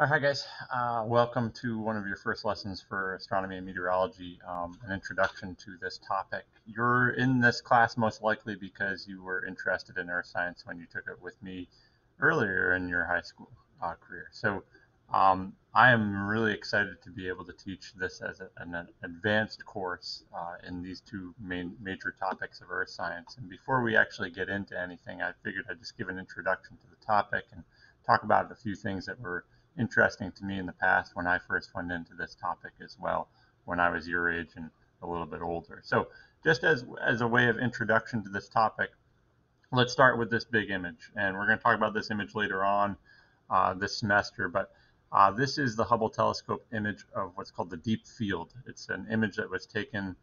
hi guys, uh, welcome to one of your first lessons for astronomy and meteorology, um, an introduction to this topic. You're in this class most likely because you were interested in earth science when you took it with me earlier in your high school uh, career. So um, I am really excited to be able to teach this as a, an advanced course uh, in these two main major topics of earth science. And before we actually get into anything, I figured I'd just give an introduction to the topic and talk about a few things that were interesting to me in the past when I first went into this topic as well, when I was your age and a little bit older. So just as, as a way of introduction to this topic, let's start with this big image. And we're going to talk about this image later on uh, this semester, but uh, this is the Hubble telescope image of what's called the deep field. It's an image that was taken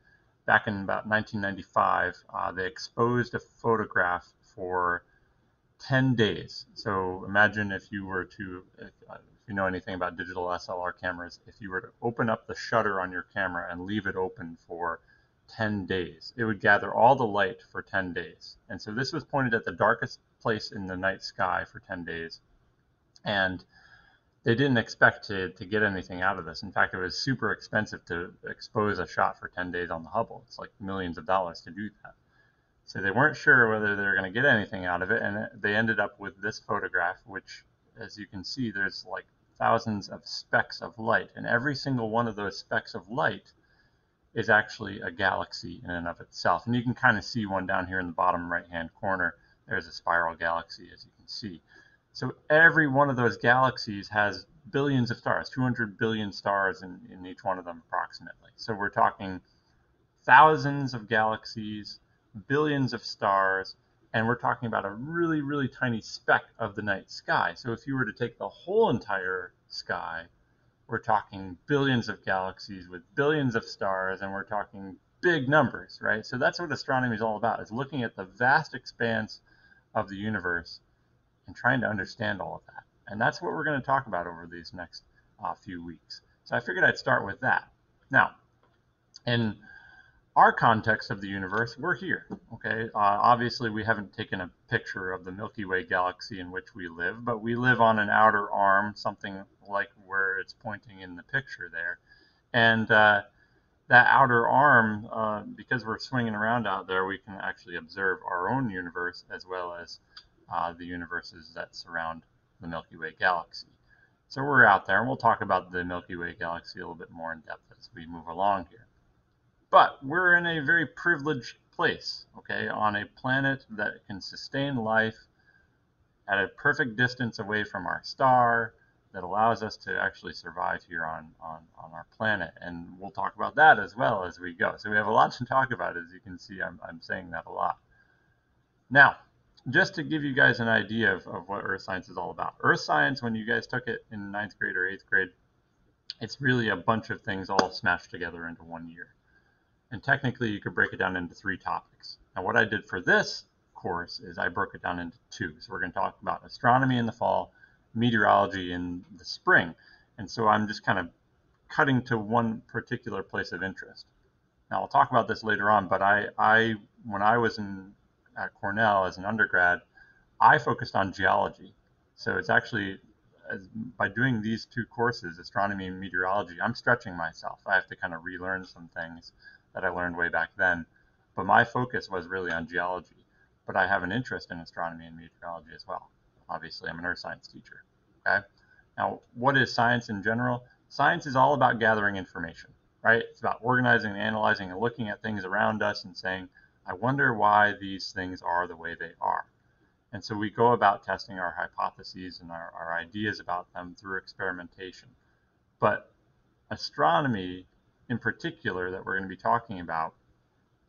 back in about 1995. Uh, they exposed a photograph for 10 days. So imagine if you were to, if, uh, you know anything about digital SLR cameras, if you were to open up the shutter on your camera and leave it open for 10 days, it would gather all the light for 10 days. And so this was pointed at the darkest place in the night sky for 10 days. And they didn't expect to, to get anything out of this. In fact, it was super expensive to expose a shot for 10 days on the Hubble. It's like millions of dollars to do that. So they weren't sure whether they were going to get anything out of it, and they ended up with this photograph, which, as you can see, there's like thousands of specks of light, and every single one of those specks of light is actually a galaxy in and of itself. And you can kind of see one down here in the bottom right-hand corner. There's a spiral galaxy, as you can see. So every one of those galaxies has billions of stars, 200 billion stars in, in each one of them approximately. So we're talking thousands of galaxies, billions of stars, and we're talking about a really, really tiny speck of the night sky. So if you were to take the whole entire sky, we're talking billions of galaxies with billions of stars, and we're talking big numbers, right? So that's what astronomy is all about, is looking at the vast expanse of the universe and trying to understand all of that. And that's what we're going to talk about over these next uh, few weeks. So I figured I'd start with that. Now, in our context of the universe, we're here. Okay, uh, obviously we haven't taken a picture of the Milky Way galaxy in which we live, but we live on an outer arm, something like where it's pointing in the picture there, and uh, that outer arm, uh, because we're swinging around out there, we can actually observe our own universe as well as uh, the universes that surround the Milky Way galaxy. So we're out there, and we'll talk about the Milky Way galaxy a little bit more in depth as we move along here. But we're in a very privileged place, okay, on a planet that can sustain life at a perfect distance away from our star that allows us to actually survive here on, on, on our planet. And we'll talk about that as well as we go. So we have a lot to talk about. As you can see, I'm, I'm saying that a lot. Now, just to give you guys an idea of, of what earth science is all about. Earth science, when you guys took it in ninth grade or eighth grade, it's really a bunch of things all smashed together into one year. And technically, you could break it down into three topics. Now, what I did for this course is I broke it down into two. So we're going to talk about astronomy in the fall, meteorology in the spring. And so I'm just kind of cutting to one particular place of interest. Now, I'll talk about this later on, but I, I when I was in at Cornell as an undergrad, I focused on geology. So it's actually as, by doing these two courses, astronomy and meteorology, I'm stretching myself. I have to kind of relearn some things that I learned way back then. But my focus was really on geology. But I have an interest in astronomy and meteorology as well. Obviously, I'm an earth science teacher. Okay. Now, what is science in general? Science is all about gathering information, right? It's about organizing and analyzing and looking at things around us and saying, I wonder why these things are the way they are. And so we go about testing our hypotheses and our, our ideas about them through experimentation. But astronomy in particular that we're going to be talking about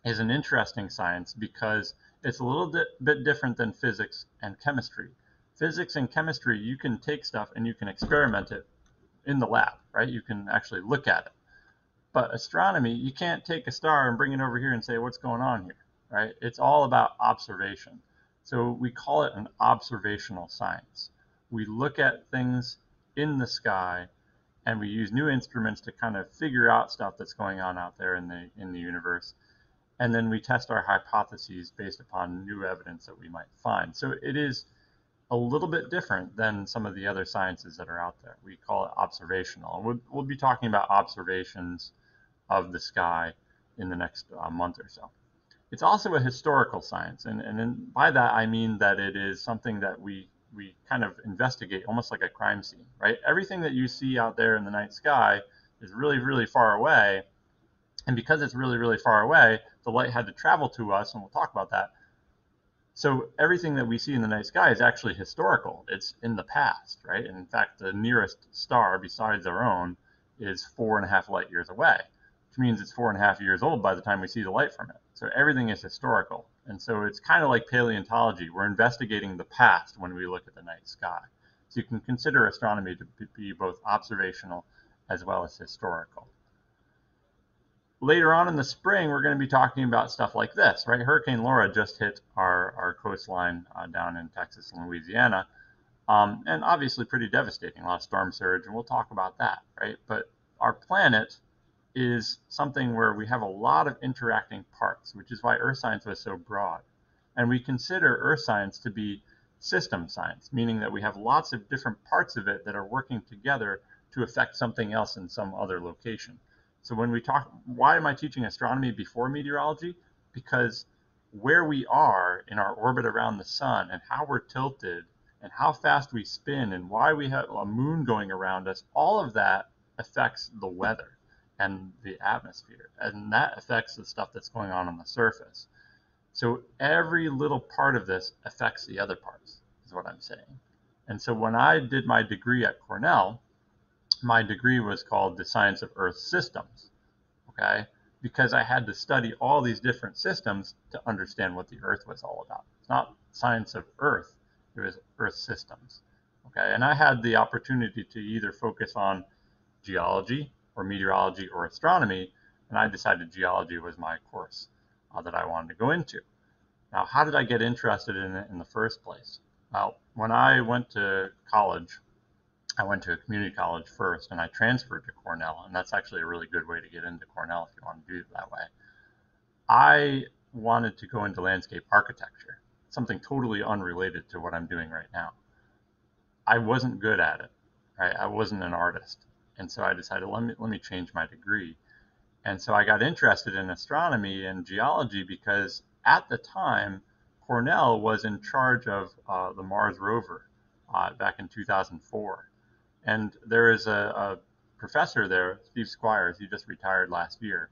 is an interesting science because it's a little bit, different than physics and chemistry. Physics and chemistry, you can take stuff and you can experiment it in the lab, right? You can actually look at it. But astronomy, you can't take a star and bring it over here and say, what's going on here, right? It's all about observation. So we call it an observational science. We look at things in the sky and we use new instruments to kind of figure out stuff that's going on out there in the in the universe and then we test our hypotheses based upon new evidence that we might find so it is a little bit different than some of the other sciences that are out there. We call it observational. We'll, we'll be talking about observations of the sky in the next uh, month or so. It's also a historical science, and, and by that I mean that it is something that we we kind of investigate almost like a crime scene, right? Everything that you see out there in the night sky is really, really far away. And because it's really, really far away, the light had to travel to us, and we'll talk about that. So everything that we see in the night sky is actually historical. It's in the past, right? And in fact, the nearest star besides our own is four and a half light years away, which means it's four and a half years old by the time we see the light from it. So everything is historical. And so it's kind of like paleontology. We're investigating the past when we look at the night sky. So you can consider astronomy to be both observational as well as historical. Later on in the spring, we're going to be talking about stuff like this, right? Hurricane Laura just hit our, our coastline uh, down in Texas and Louisiana. Um, and obviously pretty devastating, a lot of storm surge, and we'll talk about that, right? But our planet is something where we have a lot of interacting parts, which is why earth science was so broad. And we consider earth science to be system science, meaning that we have lots of different parts of it that are working together to affect something else in some other location. So when we talk, why am I teaching astronomy before meteorology? Because where we are in our orbit around the sun and how we're tilted and how fast we spin and why we have a moon going around us, all of that affects the weather and the atmosphere. And that affects the stuff that's going on on the surface. So every little part of this affects the other parts, is what I'm saying. And so when I did my degree at Cornell, my degree was called the science of Earth systems. Okay? Because I had to study all these different systems to understand what the Earth was all about. It's not science of Earth, it was Earth systems. Okay? And I had the opportunity to either focus on geology, or meteorology or astronomy, and I decided geology was my course uh, that I wanted to go into. Now, how did I get interested in it in the first place? Well, when I went to college, I went to a community college first, and I transferred to Cornell, and that's actually a really good way to get into Cornell if you want to do it that way. I wanted to go into landscape architecture, something totally unrelated to what I'm doing right now. I wasn't good at it. Right? I wasn't an artist and so I decided let me let me change my degree. And so I got interested in astronomy and geology because at the time Cornell was in charge of uh, the Mars rover uh, back in 2004, and there is a, a professor there, Steve Squyres. He just retired last year,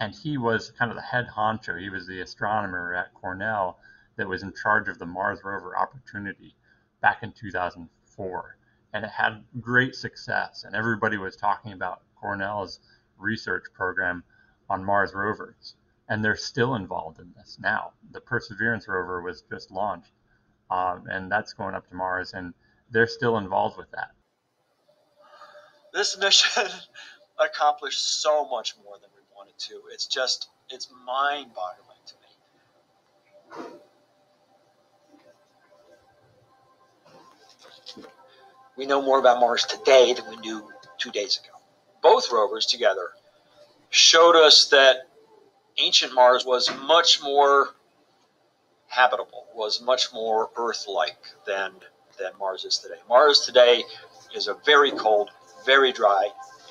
and he was kind of the head honcho. He was the astronomer at Cornell that was in charge of the Mars rover opportunity back in 2004 and it had great success. And everybody was talking about Cornell's research program on Mars rovers. And they're still involved in this now. The Perseverance rover was just launched, um, and that's going up to Mars, and they're still involved with that. This mission accomplished so much more than we wanted to. It's just, it's mind boggling to me. We know more about Mars today than we knew two days ago. Both rovers together showed us that ancient Mars was much more habitable, was much more Earth-like than than Mars is today. Mars today is a very cold, very dry,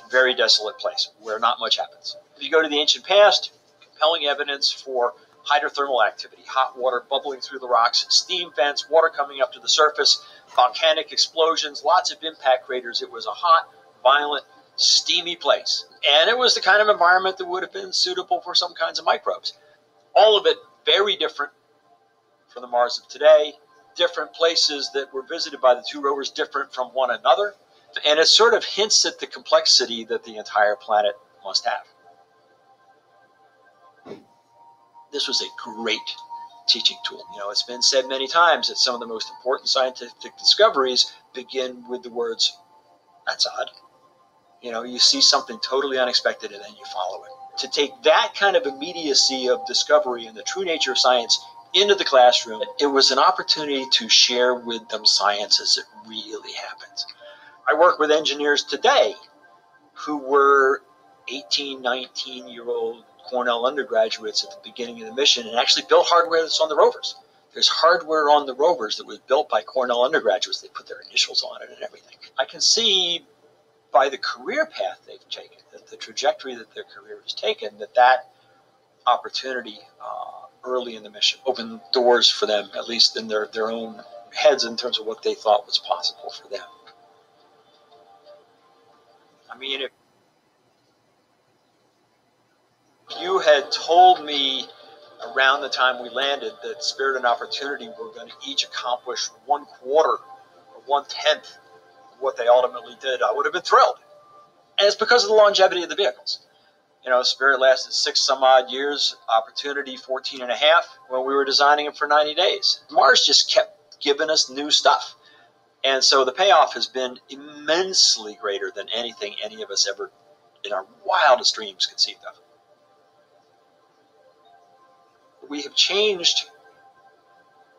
very desolate place where not much happens. If you go to the ancient past, compelling evidence for hydrothermal activity, hot water bubbling through the rocks, steam vents, water coming up to the surface, volcanic explosions, lots of impact craters. It was a hot, violent, steamy place. And it was the kind of environment that would have been suitable for some kinds of microbes. All of it very different from the Mars of today, different places that were visited by the two rovers different from one another. And it sort of hints at the complexity that the entire planet must have. This was a great teaching tool. You know, it's been said many times that some of the most important scientific discoveries begin with the words, that's odd. You know, you see something totally unexpected and then you follow it. To take that kind of immediacy of discovery and the true nature of science into the classroom, it was an opportunity to share with them science as it really happens. I work with engineers today who were 18, 19 year old Cornell undergraduates at the beginning of the mission and actually built hardware that's on the rovers. There's hardware on the rovers that was built by Cornell undergraduates. They put their initials on it and everything. I can see by the career path they've taken, that the trajectory that their career has taken, that that opportunity uh, early in the mission opened doors for them, at least in their, their own heads in terms of what they thought was possible for them. I mean, if you had told me around the time we landed that Spirit and Opportunity were going to each accomplish one quarter or one tenth of what they ultimately did, I would have been thrilled. And it's because of the longevity of the vehicles. You know, Spirit lasted six some odd years, Opportunity 14 and a half when we were designing it for 90 days. Mars just kept giving us new stuff. And so the payoff has been immensely greater than anything any of us ever in our wildest dreams conceived of. We have changed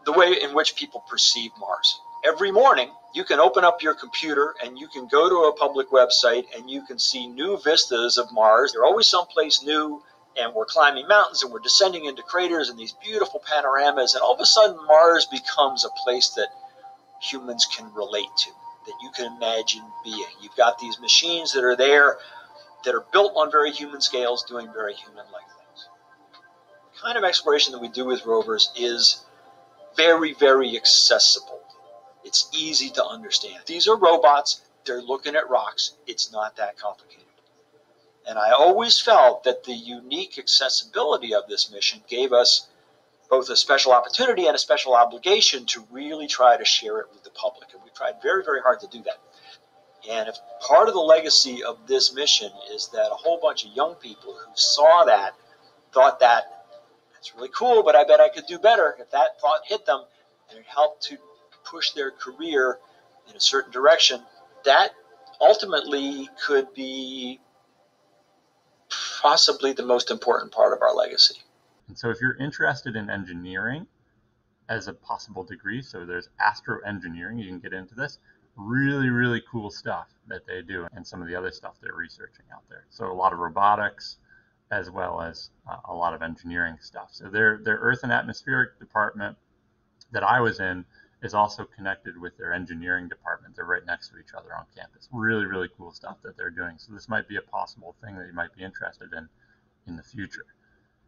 the way in which people perceive Mars. Every morning, you can open up your computer and you can go to a public website and you can see new vistas of Mars. They're always someplace new, and we're climbing mountains and we're descending into craters and these beautiful panoramas. And all of a sudden, Mars becomes a place that humans can relate to, that you can imagine being. You've got these machines that are there that are built on very human scales, doing very human like things. Kind of exploration that we do with rovers is very, very accessible. It's easy to understand. These are robots, they're looking at rocks. It's not that complicated. And I always felt that the unique accessibility of this mission gave us both a special opportunity and a special obligation to really try to share it with the public. And we tried very, very hard to do that. And if part of the legacy of this mission is that a whole bunch of young people who saw that thought that that's really cool, but I bet I could do better. If that thought hit them and it helped to push their career in a certain direction, that ultimately could be possibly the most important part of our legacy. And so if you're interested in engineering as a possible degree, so there's astro engineering, you can get into this. Really, really cool stuff that they do and some of the other stuff they're researching out there. So a lot of robotics as well as uh, a lot of engineering stuff. So their their Earth and Atmospheric department that I was in is also connected with their engineering department. They're right next to each other on campus. Really, really cool stuff that they're doing. So this might be a possible thing that you might be interested in in the future.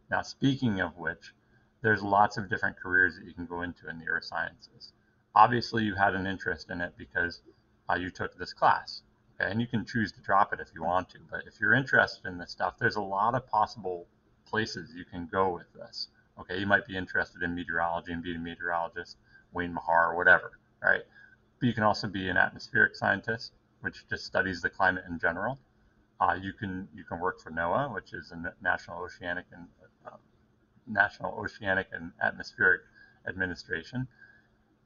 Now, speaking of which, there's lots of different careers that you can go into in the earth sciences. Obviously, you had an interest in it because uh, you took this class? And you can choose to drop it if you want to. But if you're interested in this stuff, there's a lot of possible places you can go with this. Okay, you might be interested in meteorology and being a meteorologist, Wayne Mahar, or whatever, right? But you can also be an atmospheric scientist, which just studies the climate in general. Uh, you can you can work for NOAA, which is a National Oceanic and uh, National Oceanic and Atmospheric Administration.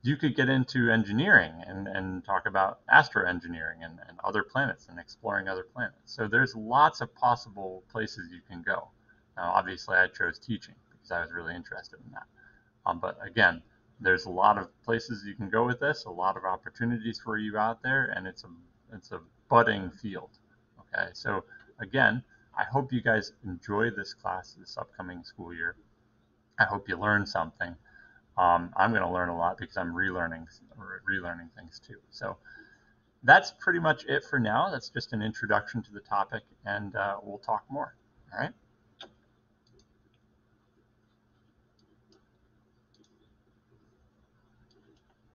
You could get into engineering and, and talk about astroengineering and, and other planets and exploring other planets. So there's lots of possible places you can go. Now, obviously, I chose teaching because I was really interested in that. Um, but again, there's a lot of places you can go with this, a lot of opportunities for you out there, and it's a it's a budding field. Okay, so again, I hope you guys enjoy this class this upcoming school year. I hope you learn something. Um, I'm going to learn a lot because I'm relearning relearning things too. So that's pretty much it for now. That's just an introduction to the topic, and uh, we'll talk more. All right.